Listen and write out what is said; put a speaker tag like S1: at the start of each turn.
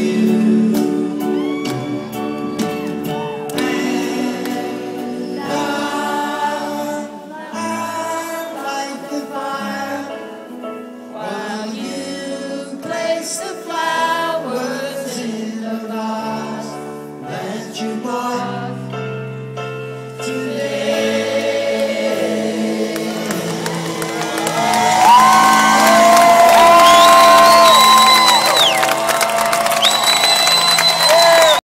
S1: you.